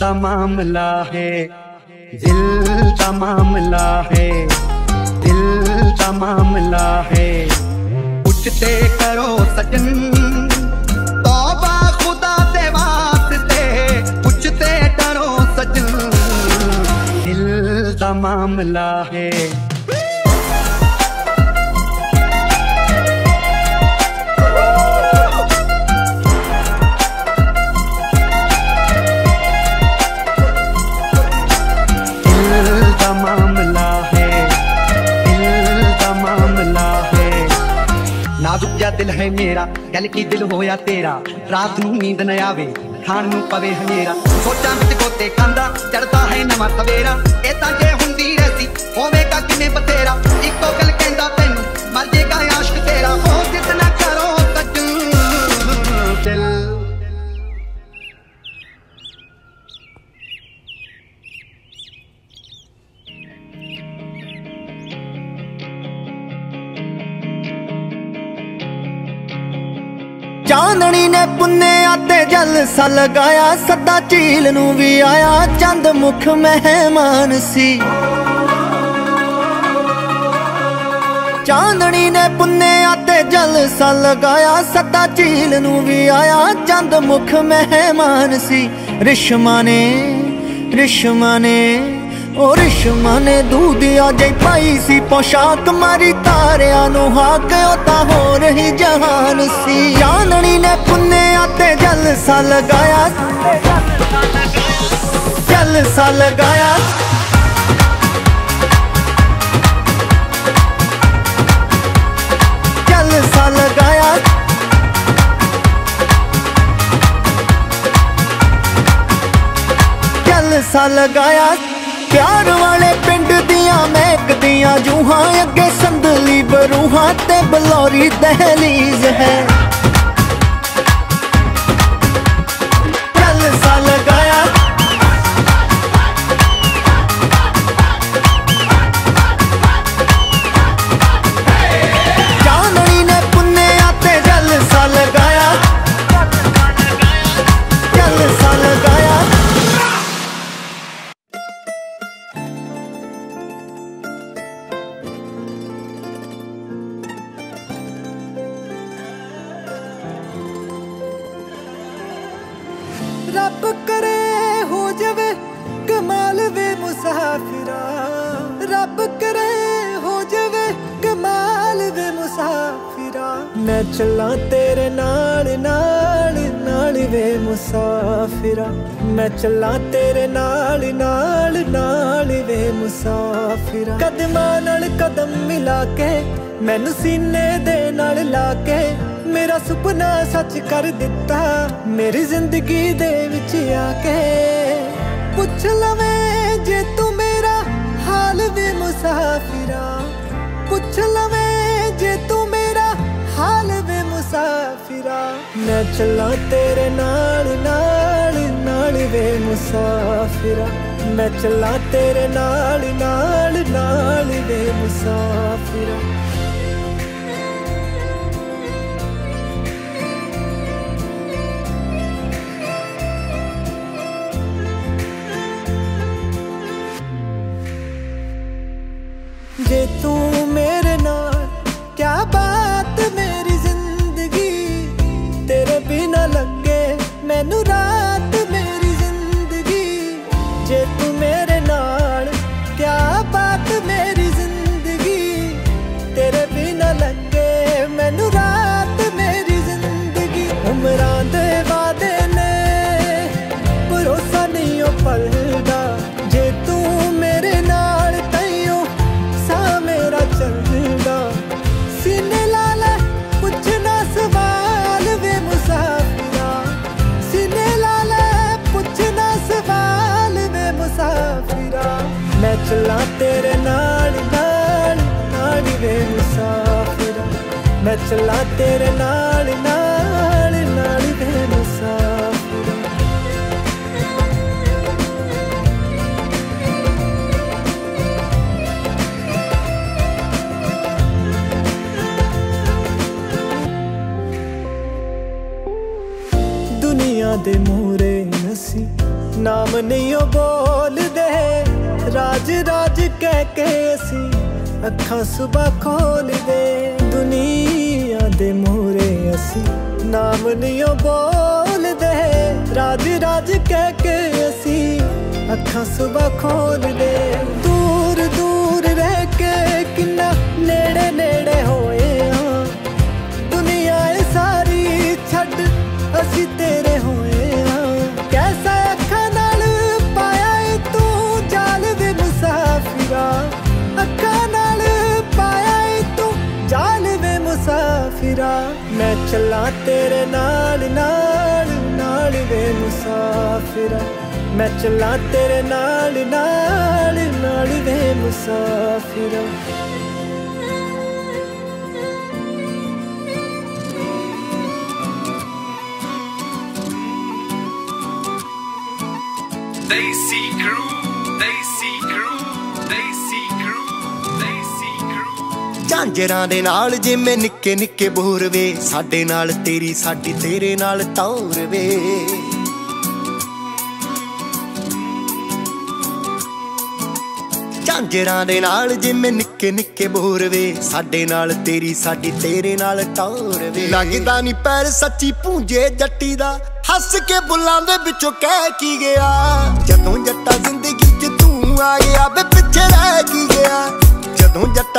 का मामला है। दिल का मामला है। दिल का मामला है। उठते करो सजन। तौबा खुदा से करो सजन। दिल का मामला है। ਦਿਲ ਹੈ ਮੇਰਾ, ਗੱਲ ਕੀ ਦਿਲ ਹੋਇਆ ਤੇਰਾ? ਰਾਤ ਨੂੰ ਨੀਂਦ ਨਾ ਆਵੇ, ਖਾਣ ਨੂੰ ਪਵੇ ਹਨੇਰਾ। ਸੋਚਾਂ ਵਿੱਚ ਗੋਤੇ ਖਾਂਦਾ ਚੜਦਾ ਹੈ ਨਵਾਂ ਸਵੇਰਾ। ਇਹ ਤਾਂ ਜੇ ਹੁੰਦੀ ਰਹੀ ਹੋਵੇਗਾ ਕਿਵੇਂ ਬਤੇਰਾ ਇੱਕੋ ਗੱਲ ਕਹਿੰਦਾ ਤੈਨੂੰ, ਮਰ ਜੇਗਾ ਚਾਂਦਣੀ ਨੇ ਪੁੰਨਿਆ ਤੇ ਜਲਸਾ ਲਗਾਇਆ, ਸੱਦਾ ਝੀਲ ਨੂੰ ਵੀ ਆਇਆ, ਚੰਦ ਮੁਖ ਮਹਿਮਾਨ ਸੀ। ਚਾਂਦਣੀ ਨੇ ਪੁੰਨਿਆ ਤੇ ਜਲਸਾ ਲਗਾਇਆ, ਸੱਦਾ ਝੀਲ ਨੂੰ ਵੀ ਆਇਆ, ਚੰਦ ਮੁਖ ਮਹਿਮਾਨ ਸੀ। ਰਿਸ਼ਮਾ ਨੇ ਰਿਸ਼ਮਾ ਨੇ ਉਹ ਰਿਸ਼ਮਾ ਨੇ ਦੂਧਿਆ ਜੈ ਪਾਈ ਸੀ, ਪੋਸ਼ਾਕ ਮਾਰੀ ਤਾਰਿਆਂ ਨੂੰ ਹਾਕ, ਉਹ ਤਾਂ ਹੋ ਰਹੀ ਜਹਾਨ ਸੀ। ਚਾਨਣੀ ਨੇ ਪੁੰਨਿਆ ਤੇ ਜਲਸਾ ਲਗਾਇਆ। ਜਲਸਾ ਲਗਾਇਆ। ਜਲਸਾ ਲਗਾਇਆ। ਜਲਸਾ ਲਗਾਇਆ। ਮਹਿਕਦੀਆਂ ਜੂਹਾਂ ਅੱਗੇ ਸੰਦਲੀ ਬਰੂਹਾਂ ਤੇ ਬਲੌਰੀ ਦਹਲੀਜ਼ ਹੈ। ਮੈਂ ਚੱਲਾਂ ਤੇਰੇ ਨਾਲ ਨਾਲ ਨਾਲ ਵੇ ਮੁਸਾਫਿਰਾ ਮੈਂ ਚੱਲਾਂ ਤੇਰੇ ਨਾਲ ਨਾਲ ਨਾਲ ਵੇ ਮੁਸਾਫਿਰਾ ਕਦਮਾਂ ਨਾਲ ਕਦਮ ਮਿਲਾ ਕੇ, ਮੈਨੂੰ ਸੀਨੇ ਦੇ ਨਾਲ ਲਾ ਕੇ, ਮੇਰਾ ਸੁਪਨਾ ਸੱਚ ਕਰ ਦਿੱਤਾ, ਮੇਰੀ ਜ਼ਿੰਦਗੀ ਦੇ ਵਿੱਚ ਆ ਕੇ। ਪੁੱਛ ਲਵੇਂ ਜੇ ਤੂੰ ਮੇਰਾ ਹਾਲ ਵੇ ਮੁਸਾਫਿਰਾ ਪੁੱਛ ਲਵੇਂ ਜੇ ਤੂੰ ਫਿਰਾ ਮੈਂ ਚੱਲਾਂ ਤੇਰੇ ਨਾਲ ਨਾਲ ਨਾਲ ਵੇ ਮੁਸਾਫਿਰਾ। ਮੈਂ ਚੱਲਾਂ ਤੇਰੇ ਨਾਲ ਨਾਲ ਨਾਲ ਵੇ ਮੁਸਾਫਿਰਾ। ਮੈਨੂੰ ਰਾਤ ਤੇਰੇ ਨਾਲ ਨਾਲ ਨਾਲ ਵੇ ਮੁਸਾਫਿਰਾ। ਮੈਂ ਚੱਲਾਂ ਤੇਰੇ ਨਾਲ ਨਾਲ ਨਾਲ ਵੇ ਮੁਸਾਫਿਰਾ। ਦੁਨੀਆ ਦੇ ਮੂਰੇ ਨਸੀ, ਨਾਮ ਨਹੀਂ ਉਹ ਬੋਲਦੇ। ਰਾਜ ਰਾਜ ਕਹਿ ਕੇ ਅਸੀਂ ਅੱਖਾਂ ਸੁਬਾ ਖੋਲਦੇ ਦੁਨੀਆ ਦੇ ਮੂਹਰੇ ਅਸੀਂ ਨਾਮ ਨਹੀਂ ਬੋਲਦੇ। ਰਾਜ ਰਾਜ ਕਹਿ ਕੇ ਅਸੀਂ ਅੱਖਾਂ ਸੁਬਾ ਖੋਲਦੇ ਦੂਰ ਦੂਰ ਰਹਿ ਕੇ ਕਿੰਨਾ ਨੇੜੇ ਨੇੜੇ ਹੋਏ ਤੇਰੇ ਨਾਲ ਨਾਲ ਨਾਲ ਵੇ ਮੁਸਾਫਿਰਾ ਮੈਂ ਚੱਲਾਂ ਤੇਰੇ ਨਾਲ ਨਾਲ ਨਾਲ ਵੇ ਮੁਸਾਫਿਰਾ Daisy Crew, Daisy Crew, ਝਾਂਜਰਾਂ ਦੇ ਨਾਲ ਜਿਵੇਂ ਨਿੱਕੇ ਨਿੱਕੇ ਬੋਰ ਵੇ, ਸਾਡੇ ਨਾਲ ਤੇਰੀ, ਸਾਡੀ ਤੇਰੇ ਨਾਲ ਤੌਰ ਵੇ। ਝਾਂਜਰਾਂ ਦੇ ਨਾਲ ਜਿਵੇਂ ਨਿੱਕੇ ਨਿੱਕੇ ਬੋਰ ਵੇ, ਸਾਡੇ ਨਾਲ ਤੇਰੀ, ਸਾਡੀ ਤੇਰੇ ਨਾਲ ਟੌਰ ਵੇ। ਲੱਗਦਾ ਨਹੀਂ ਪੈਰ ਸੱਚੀ ਪੂੰਜੇ ਜੱਟੀ ਦਾ, ਹੱਸ ਕੇ ਬੁੱਲਾਂ ਦੇ ਵਿੱਚੋਂ ਕਹਿ ਕੀ ਗਿਆ। ਜਦੋਂ ਜੱਟਾ ਜ਼ਿੰਦਗੀ 'ਚ ਤੂੰ ਆ ਗਿਆ, ਵੇ ਪਿੱਛੇ ਰਹਿ ਕੀ ਗਿਆ। ਜਦੋਂ ਜੱਟ